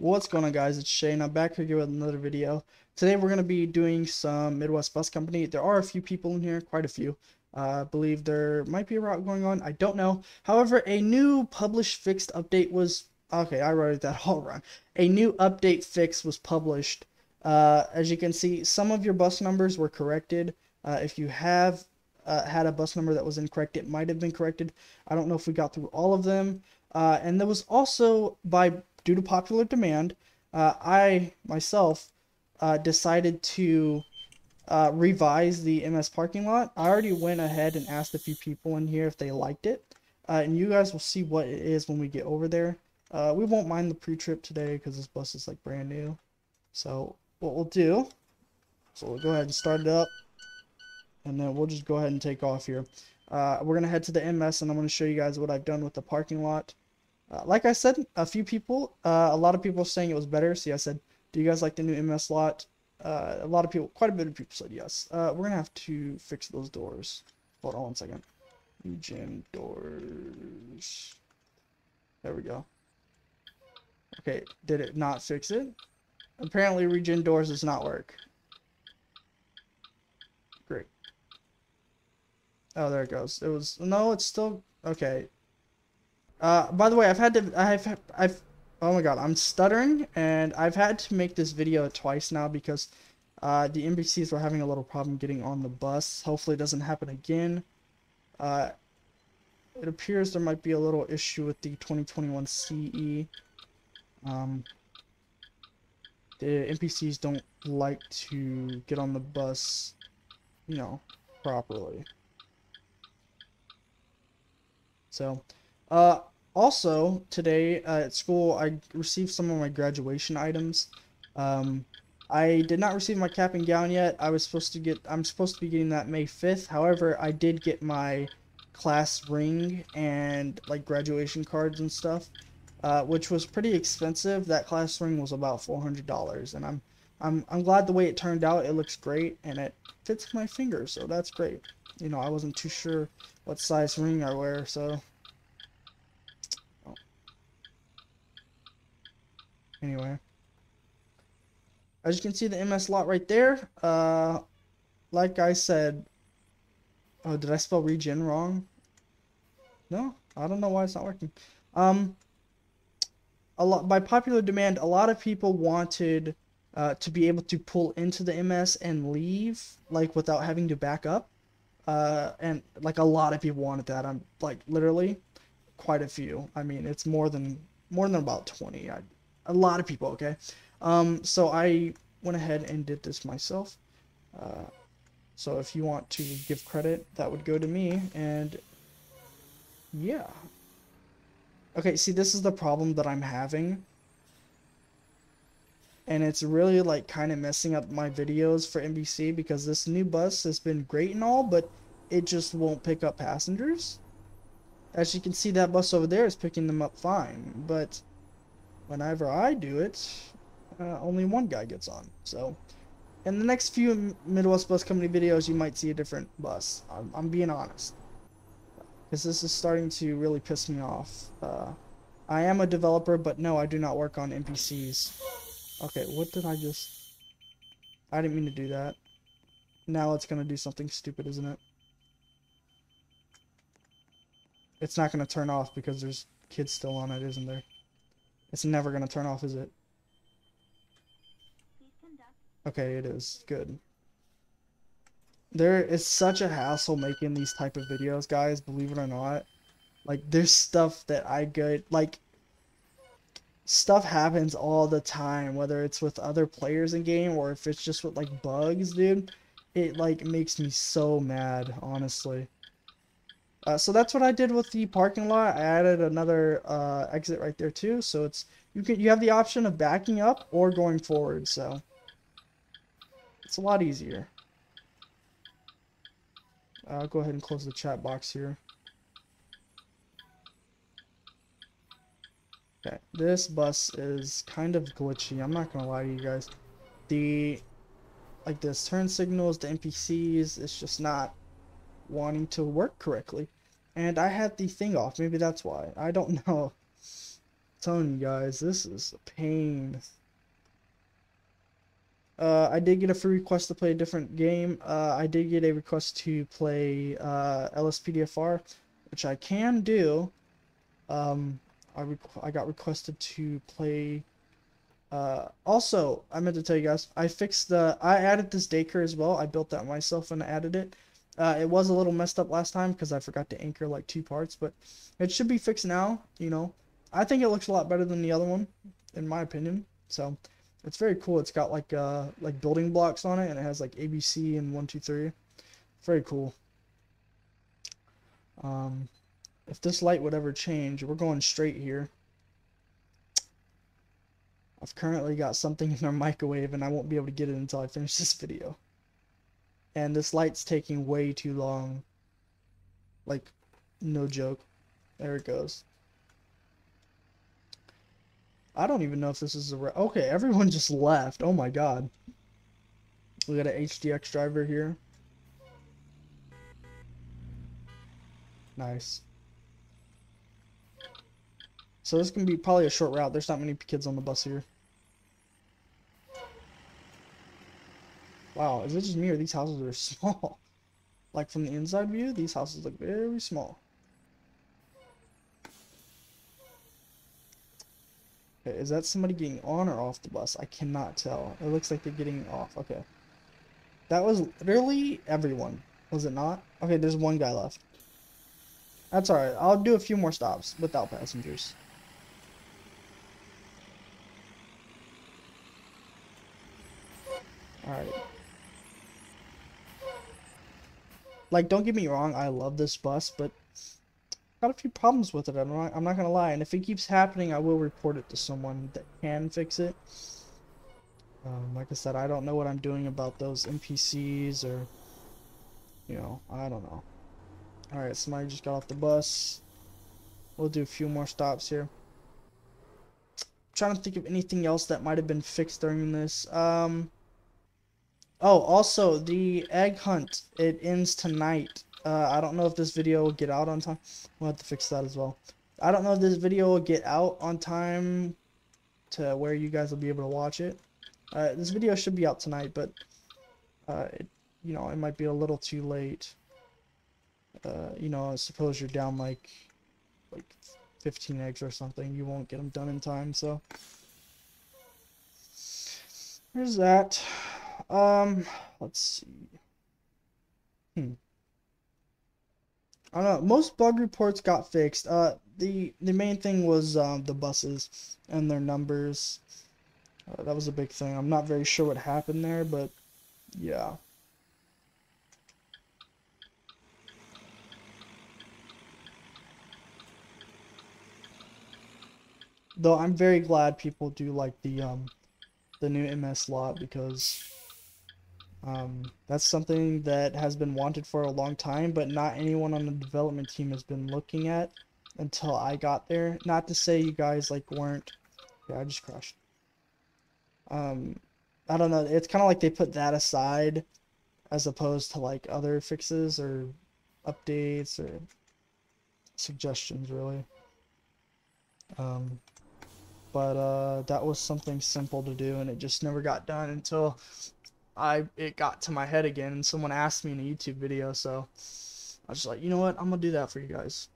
What's going on guys, it's Shay, I'm back here with another video. Today we're going to be doing some Midwest Bus Company. There are a few people in here, quite a few. Uh, I believe there might be a route going on, I don't know. However, a new published fixed update was, okay, I wrote that all wrong. A new update fix was published. Uh, as you can see, some of your bus numbers were corrected. Uh, if you have uh, had a bus number that was incorrect, it might have been corrected. I don't know if we got through all of them. Uh, and there was also, by due to popular demand, uh, I myself uh, decided to uh, revise the MS parking lot. I already went ahead and asked a few people in here if they liked it, uh, and you guys will see what it is when we get over there. Uh, we won't mind the pre-trip today because this bus is like brand new. So what we'll do, so we'll go ahead and start it up, and then we'll just go ahead and take off here. Uh, we're gonna head to the MS, and I'm gonna show you guys what I've done with the parking lot. Uh, like I said, a few people, uh, a lot of people saying it was better. See, I said, do you guys like the new MS lot? Uh, a lot of people, quite a bit of people said yes. Uh, we're going to have to fix those doors. Hold on one second. Regen doors. There we go. Okay, did it not fix it? Apparently regen doors does not work. Great. Oh, there it goes. It was, no, it's still, okay. Uh, by the way, I've had to, I've, I've, oh my god, I'm stuttering, and I've had to make this video twice now because, uh, the NPCs were having a little problem getting on the bus. Hopefully it doesn't happen again. Uh, it appears there might be a little issue with the 2021 CE. Um, the NPCs don't like to get on the bus, you know, properly. So, uh, also, today uh, at school, I received some of my graduation items. Um, I did not receive my cap and gown yet. I was supposed to get, I'm supposed to be getting that May 5th. However, I did get my class ring and like graduation cards and stuff, uh, which was pretty expensive. That class ring was about $400 and I'm, I'm, I'm glad the way it turned out. It looks great and it fits my finger, so that's great. You know, I wasn't too sure what size ring I wear, so Anyway. As you can see the MS lot right there, uh, like I said, oh, did I spell regen wrong? No, I don't know why it's not working. Um, a lot by popular demand, a lot of people wanted uh, to be able to pull into the MS and leave, like without having to back up. Uh, and like a lot of people wanted that. I'm like literally quite a few. I mean, it's more than more than about 20. I a lot of people, okay? Um, so I went ahead and did this myself. Uh, so if you want to give credit, that would go to me, and yeah. Okay, see, this is the problem that I'm having. And it's really, like, kind of messing up my videos for MBC because this new bus has been great and all, but it just won't pick up passengers. As you can see, that bus over there is picking them up fine, but whenever I do it, uh, only one guy gets on. So, in the next few Midwest Bus Company videos, you might see a different bus. I'm, I'm being honest. Because this is starting to really piss me off. Uh, I am a developer, but no, I do not work on NPCs. Okay, what did I just... I didn't mean to do that. Now it's going to do something stupid, isn't it? It's not going to turn off because there's kids still on it, isn't there? It's never going to turn off, is it? Okay, it is. Good. There is such a hassle making these type of videos, guys, believe it or not. Like, there's stuff that I get, like, stuff happens all the time, whether it's with other players in game or if it's just with, like, bugs, dude. It, like, makes me so mad, honestly. Uh, so that's what I did with the parking lot. I added another uh, exit right there too. So it's you can you have the option of backing up or going forward. So it's a lot easier. I'll go ahead and close the chat box here. Okay, this bus is kind of glitchy. I'm not gonna lie to you guys. The like this turn signals, the NPCs, it's just not wanting to work correctly. And I had the thing off. Maybe that's why. I don't know. I'm telling you guys, this is a pain. Uh, I did get a free request to play a different game. Uh, I did get a request to play uh, LSPDFR, which I can do. Um, I, I got requested to play. Uh, also, I meant to tell you guys, I fixed the. I added this daycare as well. I built that myself and added it. Uh, it was a little messed up last time because I forgot to anchor like two parts, but it should be fixed now. You know, I think it looks a lot better than the other one, in my opinion. So. It's very cool. It's got like uh like building blocks on it, and it has like ABC and one, two, three. Very cool. Um, if this light would ever change, we're going straight here. I've currently got something in our microwave, and I won't be able to get it until I finish this video. And this light's taking way too long. Like, no joke. There it goes. I don't even know if this is a... Okay, everyone just left. Oh my god. We got an HDX driver here. Nice. So this can be probably a short route. There's not many kids on the bus here. Wow, is it just me or these houses are small? like from the inside view, these houses look very small. Okay, is that somebody getting on or off the bus? I cannot tell. It looks like they're getting off. Okay. That was literally everyone. Was it not? Okay, there's one guy left. That's alright. I'll do a few more stops without passengers. Alright. Like, don't get me wrong, I love this bus, but got a few problems with it. I'm not, I'm not gonna lie. And if it keeps happening, I will report it to someone that can fix it. Um, like I said, I don't know what I'm doing about those NPCs or, you know, I don't know. Alright, somebody just got off the bus. We'll do a few more stops here. I'm trying to think of anything else that might have been fixed during this. Um, oh, also, the egg hunt, it ends tonight. Uh, I don't know if this video will get out on time. We'll have to fix that as well. I don't know if this video will get out on time to where you guys will be able to watch it. Uh, this video should be out tonight, but uh, it, you know, it might be a little too late. Uh, you know, suppose you're down like like 15 eggs or something, you won't get them done in time. So there's that. Um, let's see. Hmm. I don't know. Most bug reports got fixed. Uh, the the main thing was um, the buses and their numbers. Uh, that was a big thing. I'm not very sure what happened there, but yeah. Though I'm very glad people do like the um the new MS lot because um, that's something that has been wanted for a long time, but not anyone on the development team has been looking at until I got there. Not to say you guys like weren't. Yeah, I just crashed. Um, I don't know. It's kind of like they put that aside as opposed to like other fixes or updates or suggestions, really. Um, but uh, that was something simple to do, and it just never got done until I it got to my head again and someone asked me in a YouTube video, so I was like, you know what, I'm gonna do that for you guys.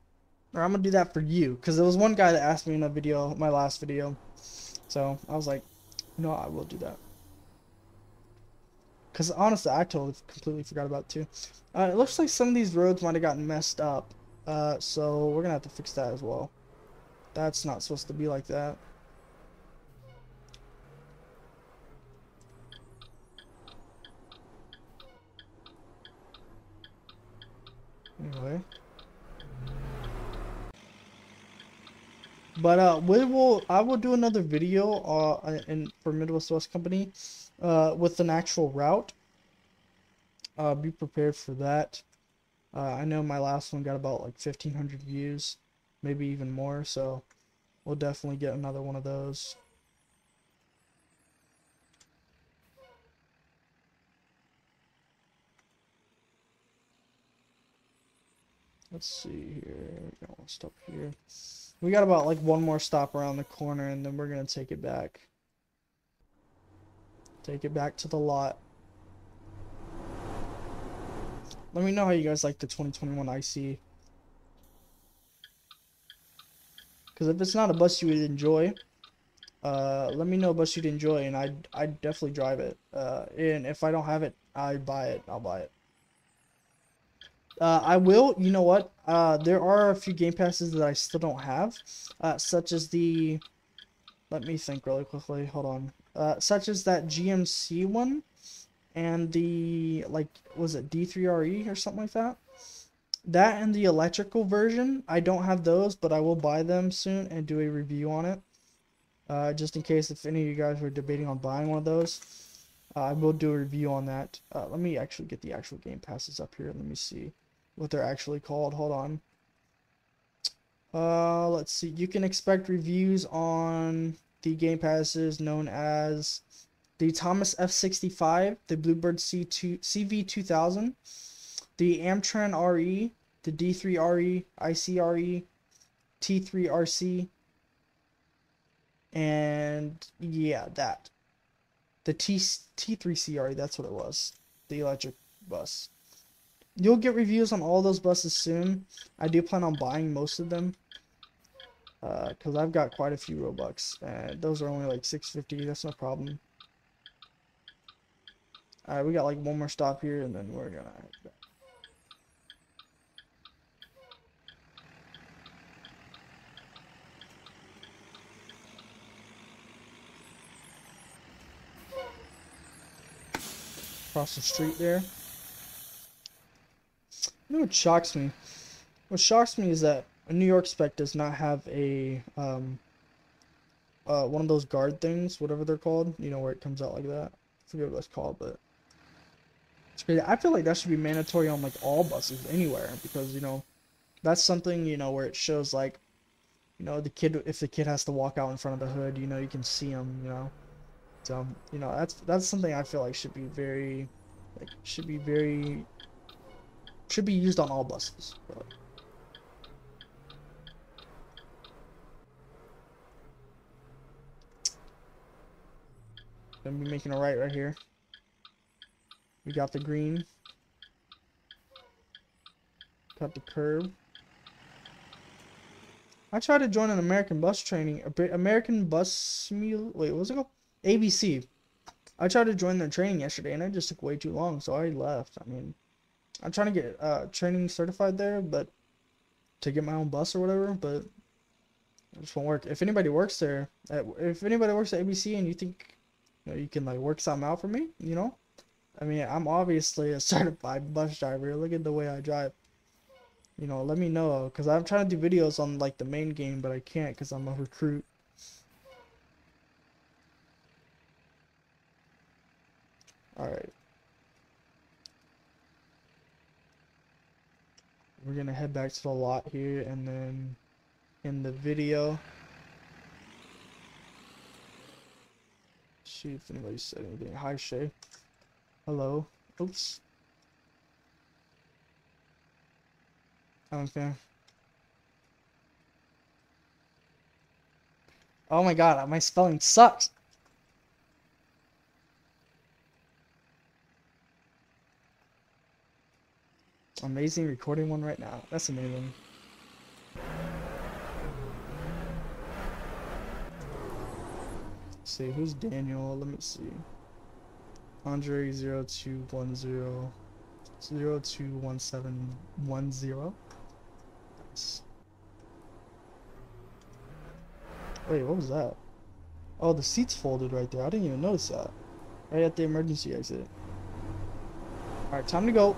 Or I'm gonna do that for you. Cause there was one guy that asked me in a video, my last video. So I was like, know I will do that. Cause honestly, I totally completely forgot about too. Uh, it looks like some of these roads might have gotten messed up. Uh, so we're gonna have to fix that as well. That's not supposed to be like that. Anyway. But uh, we will. I will do another video uh, in for Midwest Bus Company, uh, with an actual route. Uh, be prepared for that. Uh, I know my last one got about like 1,500 views, maybe even more. So, we'll definitely get another one of those. Let's see here. We got one stop here. We got about like one more stop around the corner and then we're gonna take it back. Take it back to the lot. Let me know how you guys like the 2021 IC. Because if it's not a bus you would enjoy, uh, let me know a bus you'd enjoy, and I'd, I'd definitely drive it. Uh, and if I don't have it, I buy it. I'll buy it. Uh, I will. You know what? Uh, there are a few game passes that I still don't have, uh, such as the. Let me think really quickly. Hold on. Uh, such as that GMC one, and the like, was it D3RE or something like that? That and the electrical version. I don't have those, but I will buy them soon and do a review on it. Uh, just in case if any of you guys were debating on buying one of those, uh, I will do a review on that. Uh, let me actually get the actual game passes up here. Let me see what they're actually called. Hold on. Uh, let's see. You can expect reviews on the game passes known as the Thomas F65, the Bluebird C2 CV2000, the Amtran RE, the D3RE, ICRE, T3RC, and yeah, that. The T T3CRE, that's what it was. The electric bus. You'll get reviews on all those buses soon. I do plan on buying most of them. Because uh, I've got quite a few Robux. Those are only like 650 That's no problem. Alright, we got like one more stop here. And then we're gonna... Across the street there. Know what shocks me? What shocks me is that a New York spec does not have a um uh one of those guard things, whatever they're called. You know where it comes out like that. I forget what that's called, but it's crazy. I feel like that should be mandatory on like all buses anywhere because you know that's something you know where it shows like you know the kid if the kid has to walk out in front of the hood, you know you can see him. You know, so you know that's that's something I feel like should be very like should be very should be used on all buses. But. Gonna be making a right right here. We got the green. Cut the curb. I tried to join an American bus training, American bus. Wait, what was it called? ABC. I tried to join their training yesterday, and it just took way too long, so I left. I mean, I'm trying to get uh, training certified there, but to get my own bus or whatever, but it just won't work. If anybody works there, at, if anybody works at ABC and you think you, know, you can like work something out for me, you know, I mean, I'm obviously a certified bus driver. Look at the way I drive. You know, let me know because I'm trying to do videos on like the main game, but I can't because I'm a recruit. All right. We're gonna head back to the lot here and then in the video see if anybody said anything. Hi Shay. Hello. Oops. I don't care. Oh my god my spelling sucks Amazing recording one right now. That's amazing. Let's see, who's Daniel? Let me see. Andre 0210 021710. Nice. Wait, what was that? Oh, the seat's folded right there. I didn't even notice that. Right at the emergency exit. Alright, time to go.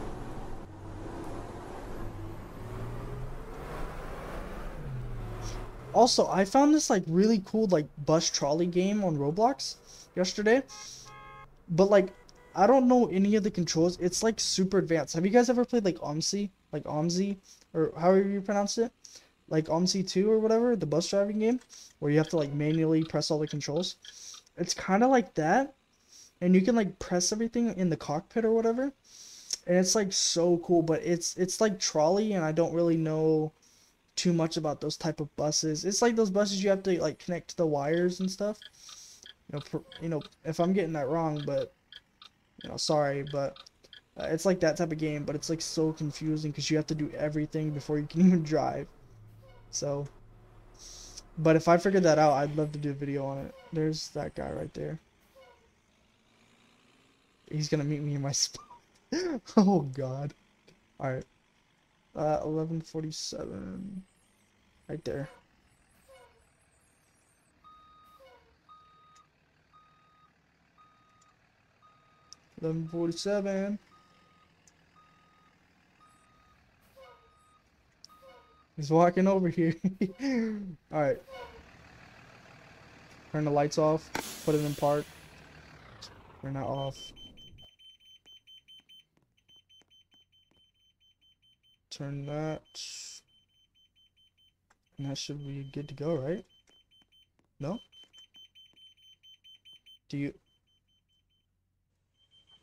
Also, I found this like really cool like bus trolley game on Roblox yesterday. But like I don't know any of the controls. It's like super advanced. Have you guys ever played like OMSI? Like OMSI or however you pronounce it? Like OMSI 2 or whatever, the bus driving game where you have to like manually press all the controls. It's kind of like that. And you can like press everything in the cockpit or whatever. and it's like so cool. But it's it's like trolley, and I don't really know too much about those type of buses. It's like those buses you have to like connect to the wires and stuff. You know, per, you know if I'm getting that wrong, but you know, sorry, but uh, it's like that type of game. But it's like so confusing because you have to do everything before you can even drive. So, but if I figured that out, I'd love to do a video on it. There's that guy right there. He's gonna meet me in my spot. oh God. All right. Uh, 1147. Right there. Eleven forty-seven. He's walking over here. Alright. Turn the lights off. Put it in park. Turn that off. Turn that. And that should be good to go, right? No? Do you...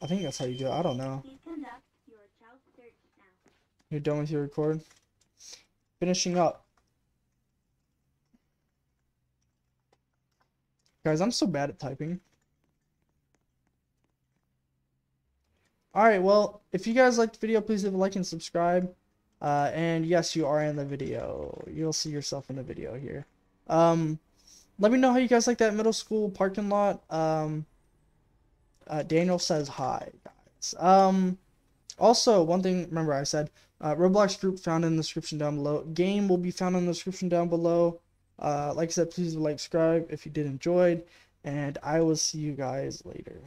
I think that's how you do it. I don't know. You're done with your record? Finishing up. Guys, I'm so bad at typing. Alright, well, if you guys liked the video, please leave a like and subscribe. Uh, and yes, you are in the video. You'll see yourself in the video here. Um, let me know how you guys like that middle school parking lot. Um, uh, Daniel says hi, guys. Um, also, one thing, remember I said, uh, Roblox group found in the description down below. Game will be found in the description down below. Uh, like I said, please like, subscribe if you did enjoy, and I will see you guys later.